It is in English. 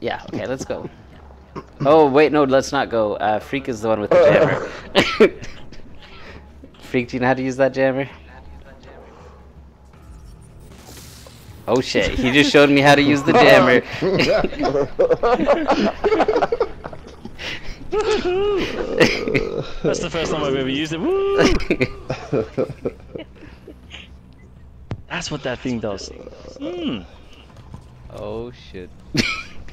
Yeah, okay, let's go. Oh, wait, no, let's not go. Uh, Freak is the one with the jammer. Freak, do you know how to use that jammer? Oh shit, he just showed me how to use the jammer. That's the first time I've ever used it. Woo! That's what that thing does. Mm. oh shit.